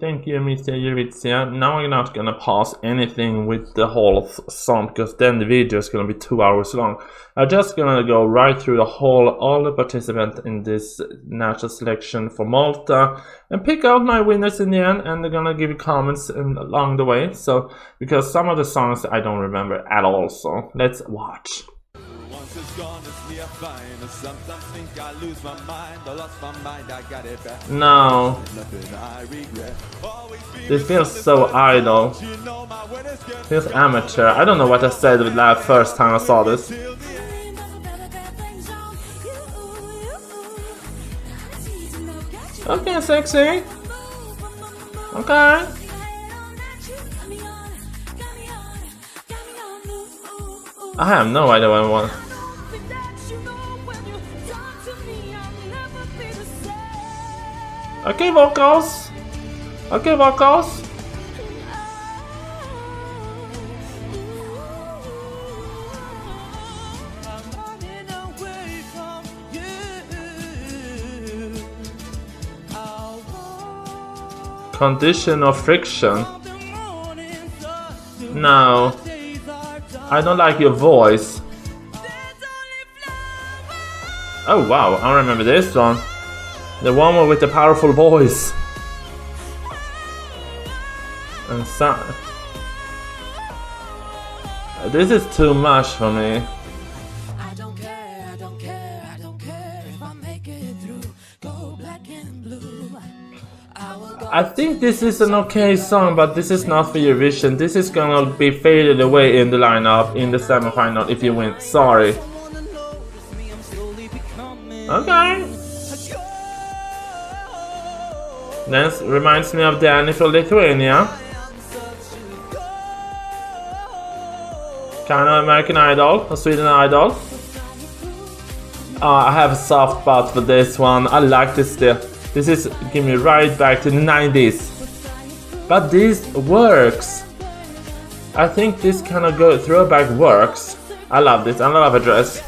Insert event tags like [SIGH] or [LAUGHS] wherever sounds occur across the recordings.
thank you, Mr. Eurizia. Now I'm not gonna pause anything with the whole song because then the video is gonna be two hours long. I'm just gonna go right through the whole, all the participants in this national selection for Malta and pick out my winners in the end and they're gonna give you comments along the way. So, because some of the songs I don't remember at all, so let's watch. Once it's gone, it's me fine. Sometimes think I lose my mind. I lost my mind, I got it back. No. This feels so idle. Feels amateur. I don't know what I said the first time I saw this. Okay, sexy. Okay. I have no idea what I want. Okay, vocals. Okay, vocals. Condition of friction. No. I don't like your voice. Oh wow, I remember this one. The one with the powerful voice. And so This is too much for me. I think this is an okay song, but this is not for Eurovision. This is gonna be faded away in the lineup in the semifinal if you win. Sorry. This reminds me of the Danny from Lithuania. Kind of American Idol, a Sweden Idol. Oh, I have a soft spot for this one. I like this still. This is give me right back to the 90s. But this works. I think this kind of go throwback works. I love this. I love a dress.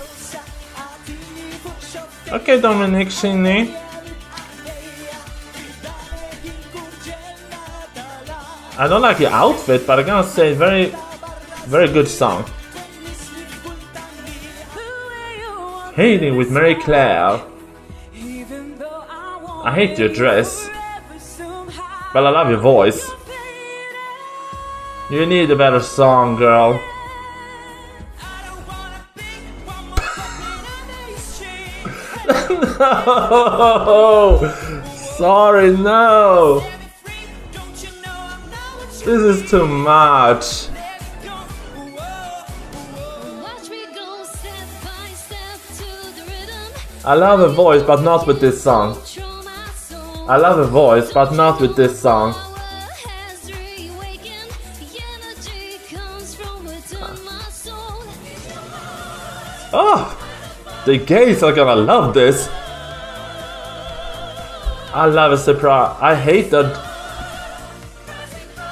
Okay, Dominic Shinny. I don't like your outfit, but I gotta say, very, very good song. Hating with Mary Claire. I hate your dress, but I love your voice. You need a better song, girl. [LAUGHS] no! Sorry, no! This is too much. I love a voice, but not with this song. I love a voice, but not with this song. Oh, the gays are gonna love this. I love a surprise. I hate that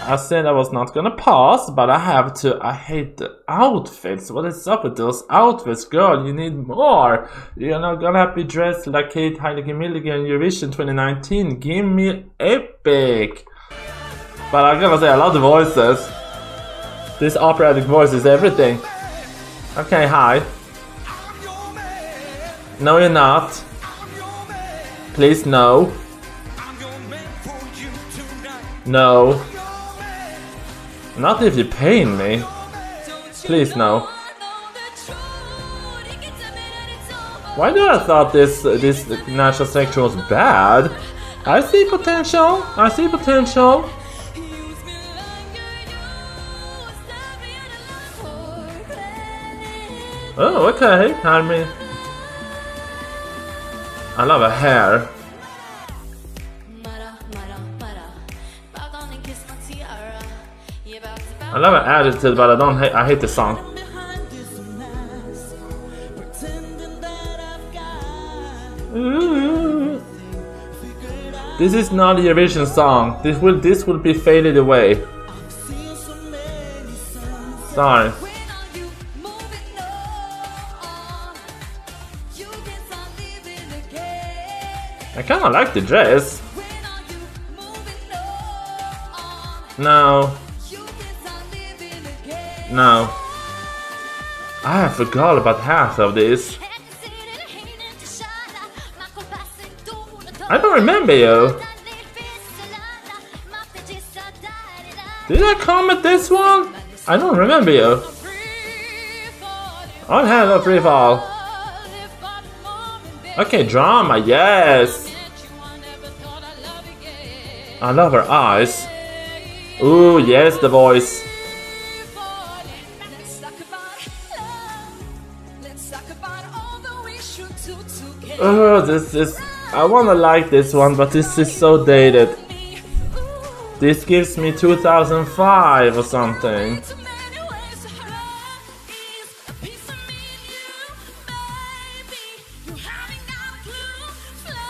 I said I was not gonna pause, but I have to. I hate the outfits. What is up with those outfits, girl? You need more. You're not gonna be dressed like Kate Heineken Milligan Eurovision 2019. Give me epic. But I'm gonna say I love the voices. This operatic voice is everything. Okay, hi. No, you're not. Please, no. No. Not if you're paying me. Please, no. Why do I thought this uh, this national section was bad? I see potential. I see potential. Oh, okay, Harmy. I love her hair. I love her attitude, but I don't hate. I hate the song. This is not the original song. This will this will be faded away. Sorry. I kinda like the dress. No. No. I forgot about half of this. I don't remember you. Did I comment this one? I don't remember you. I had a free fall. Okay, drama, yes. I love her eyes. Ooh, yes, the voice. Oh, this is. I wanna like this one, but this is so dated. This gives me 2005 or something.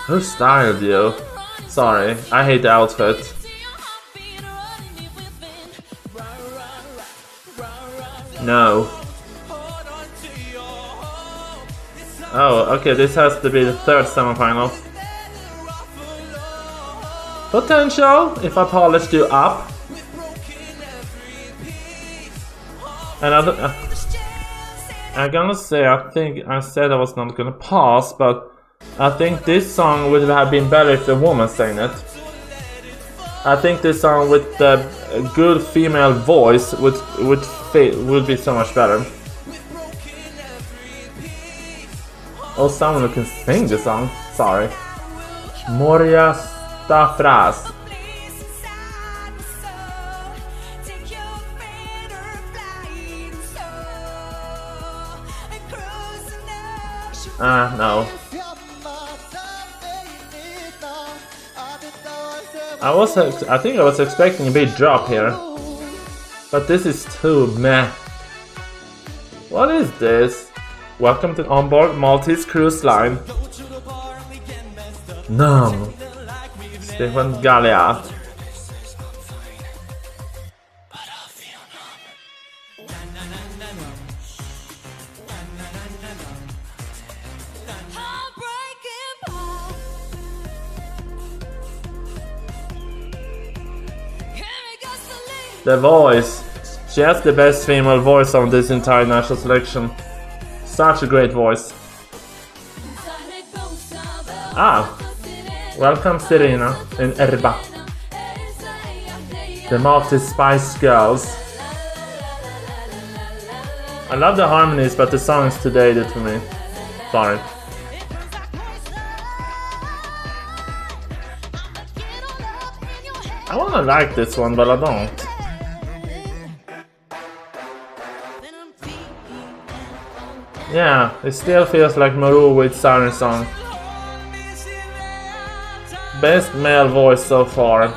Who styled you? Sorry, I hate the outfit. No. Oh, okay, this has to be the third semifinal. Potential, if I polished you up. Another... Uh, I'm gonna say, I think I said I was not gonna pass, but I think this song would have been better if the woman sang it. I think this song with the good female voice would would fit would be so much better. Oh, someone who can sing the song. Sorry. Moria Stafras. Ah, uh, no. I was, I think I was expecting a big drop here. But this is too meh. What is this? Welcome to onboard Maltese cruise line. No. Stephanie Galea. The voice. She has the best female voice on this entire national selection. Such a great voice. Ah, welcome Serena and Erba. The Maltese Spice Girls. I love the harmonies, but the song is too dated for me. Sorry. I wanna like this one, but I don't. Yeah, it still feels like Maruv with Siren Song. Best male voice so far.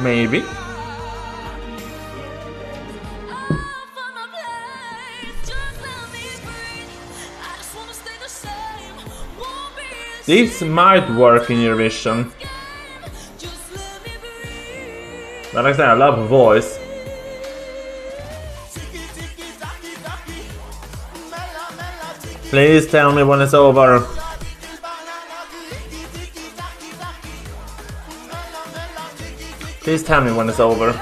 Maybe. This might work in your But like I said, I love her voice. Please tell me when it's over. Please tell me when it's over.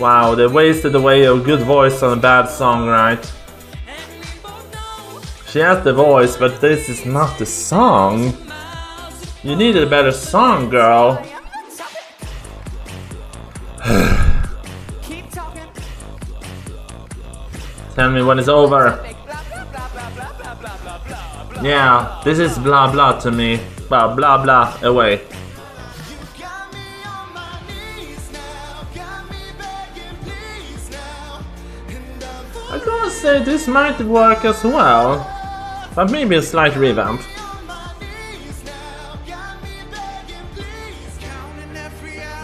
Wow, they wasted away a good voice on a bad song, right? She has the voice, but this is not the song. You need a better song, girl. [SIGHS] Tell me when it's over. Yeah, this is blah blah to me. Blah blah blah away. I gotta say this might work as well. But maybe a slight revamp.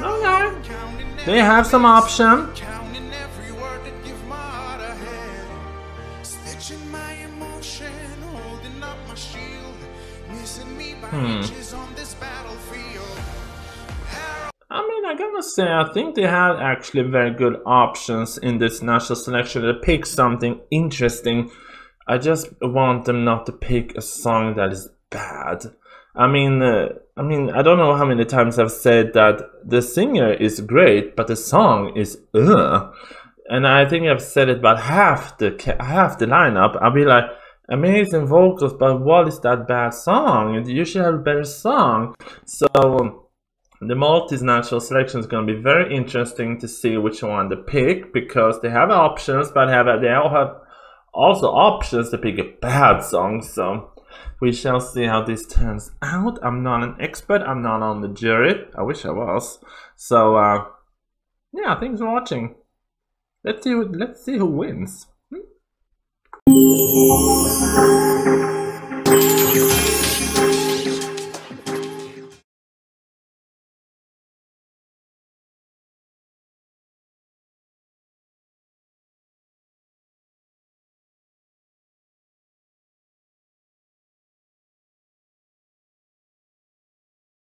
Okay. They have some option. Hmm. I mean, I gotta say, I think they had actually very good options in this national selection to pick something interesting. I just want them not to pick a song that is bad. I mean, uh, I mean, I don't know how many times I've said that the singer is great, but the song is ugh. And I think I've said it about half the half the lineup. I'll be like, amazing vocals, but what is that bad song? You should have a better song. So the Maltese national selection is going to be very interesting to see which one to pick because they have options, but have they all have also options to pick a bad song. So we shall see how this turns out. I'm not an expert. I'm not on the jury. I wish I was. So uh, yeah, thanks for watching. Let's see. Let's see who wins. Hmm?